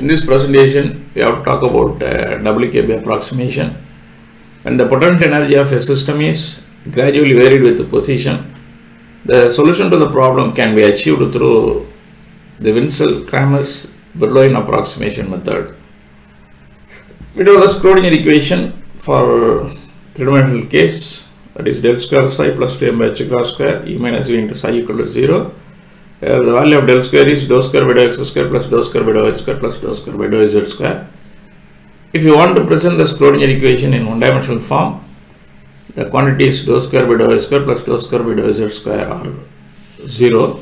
In this presentation, we have to talk about uh, WKB approximation. When the potential energy of a system is gradually varied with the position, the solution to the problem can be achieved through the Wentzel-Kramers Brillouin approximation method. We do the Schrodinger equation for three-dimensional case that is del square psi plus 2m by h square e minus v into psi equal to 0 where the value of del square is dou square by dou x square plus dou square by dou y square plus dou square by dou z square. If you want to present the Schrodinger equation in one dimensional form, the quantities dou square by dou y square plus dou square by dou z square are 0.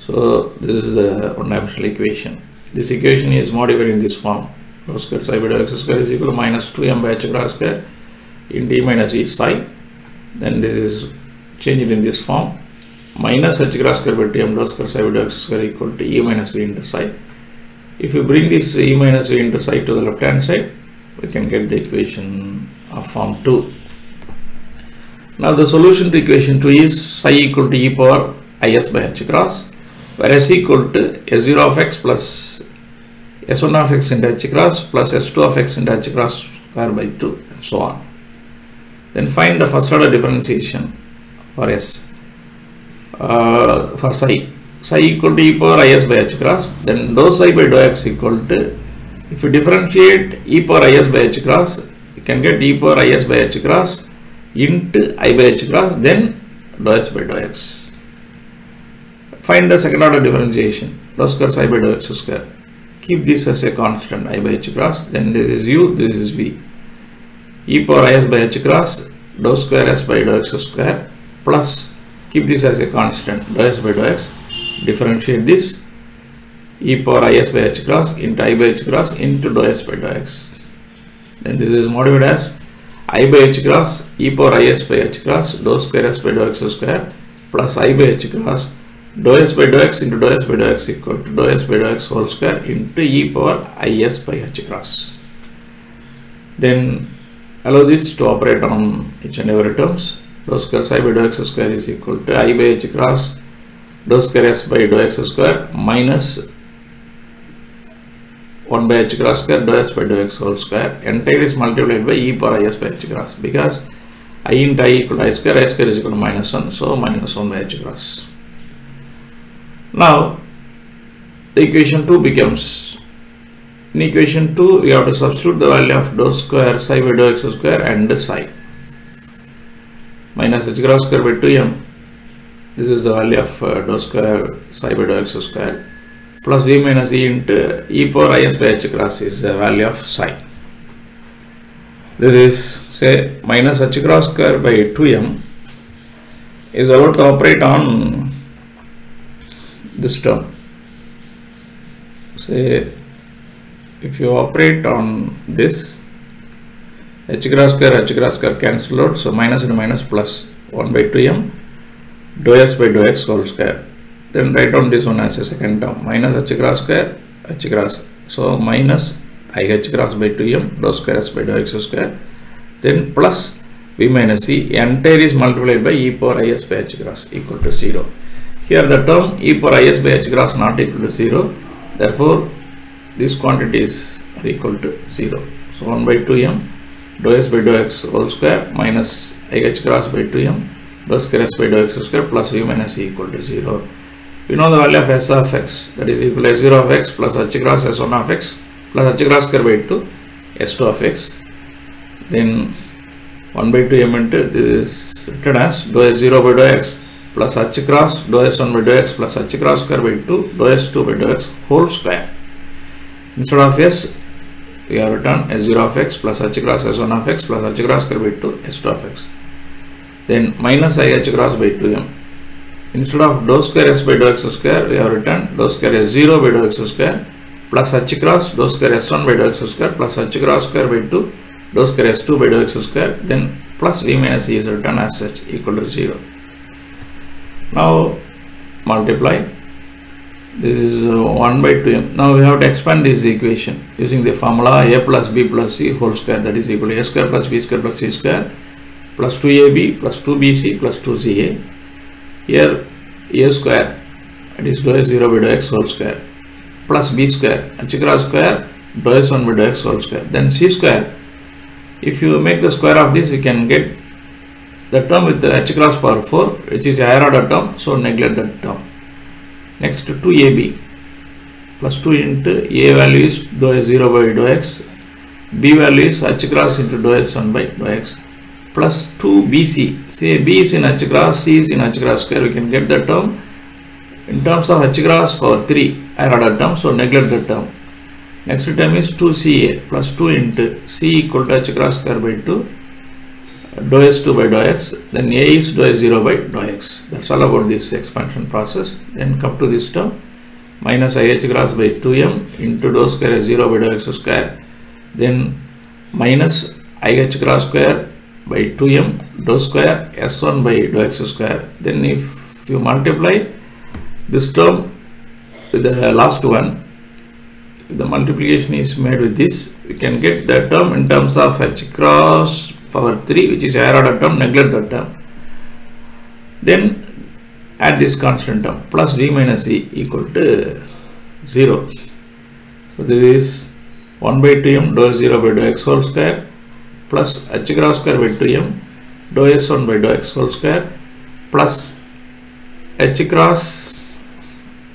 So this is the one dimensional equation. This equation is modified in this form. Dou square psi by dou x square is equal to minus 2m by h cross square into e minus e psi. Then this is changed in this form minus h cross square by 2m dou square psi by dou x square equal to e minus v into psi. If you bring this e minus v into psi to the left hand side, we can get the equation of form 2. Now the solution to equation 2 is psi equal to e power is by h cross where s equal to s0 of x plus s1 of x into h cross plus s2 of x into h cross square by 2 and so on. Then find the first order differentiation for s uh, for psi. Psi equal to e power is by h cross. Then dou psi by dou x equal to if you differentiate e power is by h cross you can get e power is by h cross into i by h cross then dou s by dou x. Find the second order differentiation. Dou square psi by dou x square. Keep this as a constant i by h cross. Then this is u this is v. E power is by h cross dou square s by dou x square plus keep this as a constant. Dou s by dou x differentiate this. E power is by h cross into i by h cross into dou s by dou x then this is modified as i by h cross e power is by h cross dou square s by dou x square plus i by h cross dou s by dou x into dou s by dou x equal to dou s by dou x whole square into e power is by h cross. Then allow this to operate on each and every terms dou square psi by dou x square is equal to i by h cross dou square s by dou x square minus 1 by h cross square dou s by dou x whole square entire is multiplied by e power is by h cross because i into i equal to i square i square is equal to minus 1 so minus 1 by h cross now the equation 2 becomes in equation 2 we have to substitute the value of dou square psi by dou x square and psi minus h cross square by 2m this is the value of uh, dou square psi by dou x square plus v minus e into e power is by h cross is the value of psi. This is say minus h cross square by 2m is about to operate on this term. Say if you operate on this h cross square h cross square cancel out. So minus and minus plus 1 by 2m dou s by dou x whole square. Then write down this one as a second term. Minus h cross square h cross so minus i h cross by 2m dou square s by dou x square. Then plus v minus c entire is multiplied by e power is by h cross equal to 0 here the term e power is by h cross not equal to 0 therefore this quantity is equal to 0 so 1 by 2m dou s by dou x whole square minus i h cross by 2m dou square s by dou x square plus v minus c equal to 0 we know the value of s of x that is equal to s0 of x plus h cross s1 of x plus h cross square by 2 s2 of x then 1 by 2 m into this is written as dou s0 by dou x plus h cross dou s1 by dou x plus h cross square by 2 dou s2 by dou x whole square instead of s we have written s0 of x plus h cross s1 of x plus h cross square by 2 s2 of x. Then minus i h cross by 2m instead of dou square s by dou x square we have written dou square s0 by dou x square plus h cross dou square s1 by dou x square plus h cross square by 2 dou square s2 by dou x square. Then plus v minus e is written as such equal to 0 now multiply this is uh, 1 by 2m now we have to expand this equation using the formula a plus b plus c whole square. That is equal to a square plus b square plus c square plus 2ab plus 2bc plus 2ca here a square that is dou s0 by dou x whole square plus b square. H cross square dou s1 by dou x whole square. Then c square if you make the square of this we can get the term with the h cross power 4 which is higher order term so neglect that term next 2ab plus 2 into a value is dou s0 by dou x. B value is h cross into dou s1 by dou x. Plus 2bc say b is in h cross c is in h cross square. We can get the term. In terms of h cross power 3 higher order term so neglect the term. Next term is 2ca plus 2 into c equal to h cross square by 2 dou s2 by dou x then a is dou s0 by dou x. That's all about this expansion process. Then come to this term minus ih cross by 2m into dou square s0 by dou x square. Then minus ih cross square by 2m dou square s1 by dou x square. Then if you multiply this term with the last one the multiplication is made with this we can get the term in terms of h cross power 3 which is higher order term neglect term then add this constant term plus v minus e equal to 0 so this is 1 by 2m dou 0 by dou x whole square plus h cross square by 2m dou s1 by dou x whole square plus h cross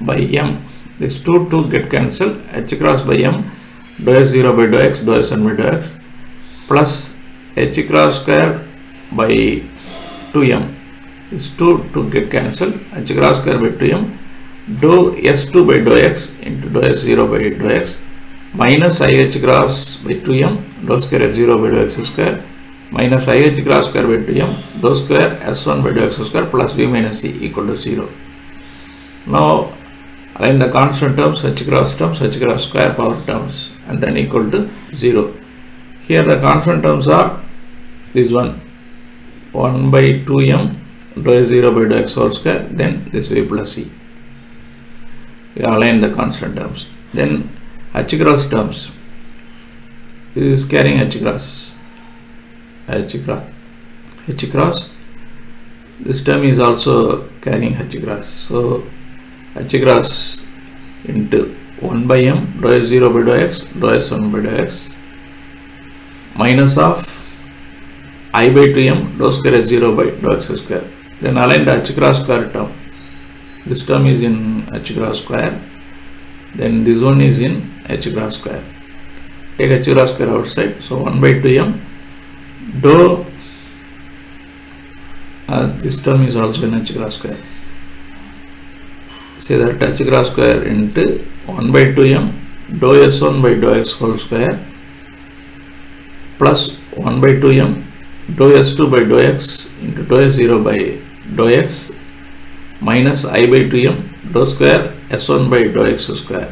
by m. This 2 2 get cancelled h cross by m dou s0 by dou x dou s1 by dou x plus h cross square by 2m is 2 to get cancelled. H cross square by 2m do s2 by dou x into dou s0 by dou x. Minus ih cross by 2m dou square s0 by dou x square. Minus ih cross square by 2m dou square s1 by dou x square plus v minus e equal to 0 now align the constant terms h cross terms h cross square power terms and then equal to 0 here the constant terms are this one 1 by 2m dou 0 by dou x whole square then this v plus c. We align the constant terms. Then h cross terms. This is carrying h cross. H cross. H cross. This term is also carrying h cross. So h cross into 1 by m dou s0 by dou x dou s1 by dou x minus of i by 2m dou square s0 by dou x square then align the h cross square term this term is in h cross square then this one is in h cross square take h cross square outside so 1 by 2m dou uh, this term is also in h cross square say that h cross square into 1 by 2m dou s1 by dou x whole square plus 1 by 2m dou s2 by dou x into dou s0 by dou x minus i by 2m dou square s1 by dou x square.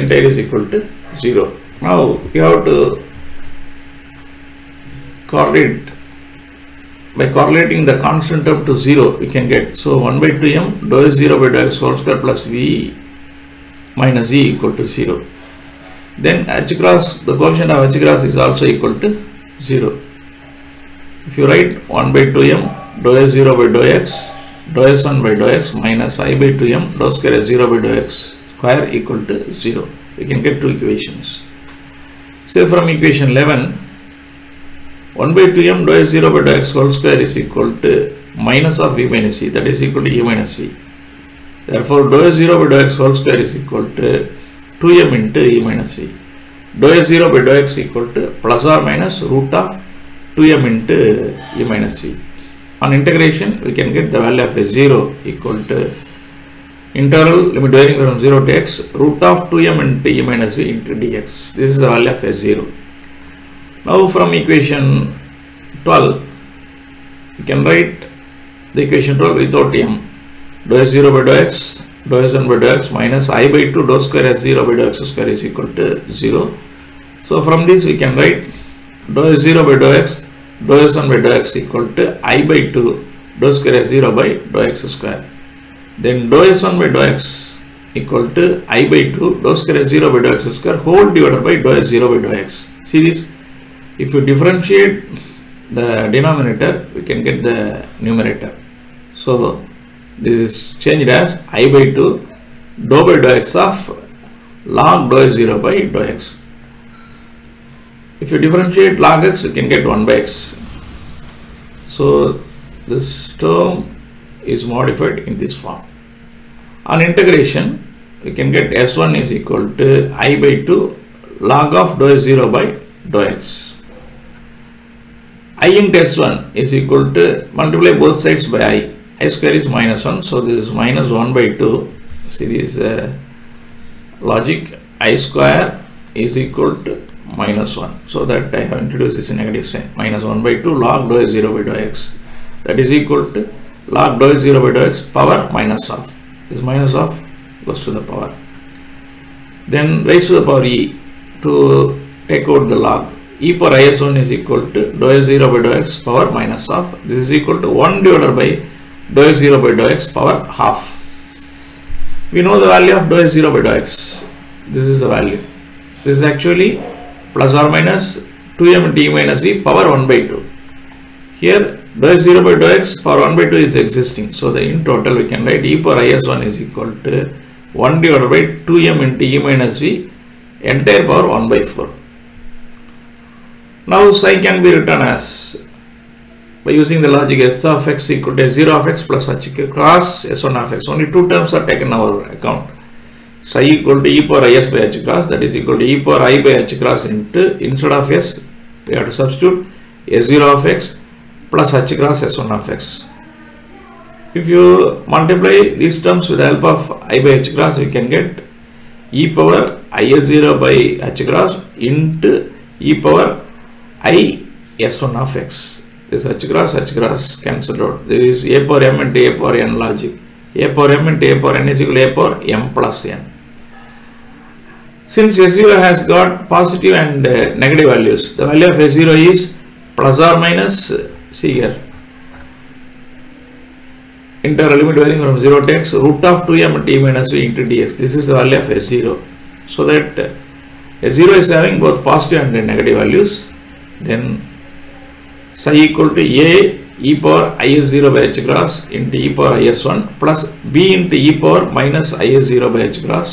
Entire is equal to 0 now you have to correlate by correlating the constant term to 0 we can get so 1 by 2m dou is 0 by dou x whole square plus v minus e equal to 0 then h cross the coefficient of h cross is also equal to 0 if you write 1 by 2m dou s 0 by dou x dou s1 by dou x minus i by 2m dou square s 0 by dou x square equal to 0 we can get two equations. Say from equation 11 1 by 2m dou s 0 by dou x whole square is equal to minus of v minus c that is equal to e minus v therefore dou s 0 by dou x whole square is equal to 2m into e minus v dou s 0 by dou x equal to plus or minus root of 2m into e minus v on integration we can get the value of s0 equal to integral limit varying from 0 to x root of 2m into e minus v into dx this is the value of s0 now from equation 12 we can write the equation 12 without m. dou s0 by dou x dou s1 by dou x minus i by 2 dou square s0 by dou x square is equal to 0 so from this we can write dou s0 by dou x dou s1 by dou x equal to i by 2 dou square s0 by dou x square. Then dou s1 by dou x equal to i by 2 dou square s0 by dou x square whole divided by dou s0 by dou x see this? If you differentiate the denominator we can get the numerator. So this is changed as i by 2 dou by dou x of log dou 0 by dou x. If you differentiate log x, you can get 1 by x. So this term is modified in this form. On integration, we can get s1 is equal to i by 2 log of dou 0 by dou x. i into s1 is equal to multiply both sides by i. i square is minus 1, so this is minus 1 by 2. See this uh, logic i square is equal to minus 1. So that I have introduced this negative sign minus 1 by 2 log dou 0 by dou x that is equal to log dou 0 by dou x power minus of. This minus of goes to the power. Then raise to the power e to take out the log. e power is1 is equal to dou 0 by dou x power minus of. This is equal to 1 divided by dou 0 by dou x power half. We know the value of dou 0 by dou x. This is the value. This is actually plus or minus 2m t minus v power 1 by 2. Here dou 0 by dou x power 1 by 2 is existing. So the in total we can write e power is1 is equal to 1 divided by 2m into e minus v entire power 1 by 4. Now psi can be written as by using the logic s of x equal to 0 of x plus h cross s1 of x. Only two terms are taken our account. Psi equal to e power is by h cross that is equal to e power i by h cross into instead of s we have to substitute s0 of x plus h cross s1 of x. If you multiply these terms with the help of i by h cross we can get e power is0 by h cross into e power i s1 of x. This h cross h cross cancelled out. Is a power m into a power n logic. a power m into a power n is equal to a power m plus n. Since S0 has got positive and uh, negative values, the value of S0 is plus or minus, uh, see here, integral limit varying from 0 to x root of 2m t minus v into dx. This is the value of S0. So that uh, S0 is having both positive and negative values. Then psi equal to a e power is0 by h cross into e power is1 plus b into e power minus is0 by h cross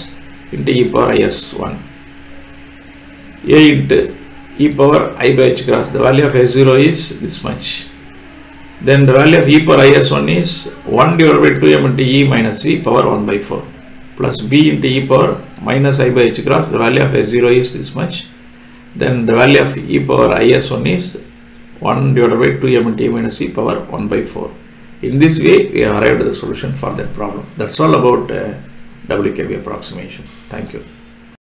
into e power is1 a into e power i by h cross the value of s0 is this much then the value of e power is1 is 1 divided by 2m into e minus v power 1 by 4 plus b into e power minus i by h cross the value of s0 is this much then the value of e power is1 is 1 divided by 2m into e minus v power 1 by 4 in this way we arrived at the solution for that problem that's all about uh, WKB approximation. Thank you.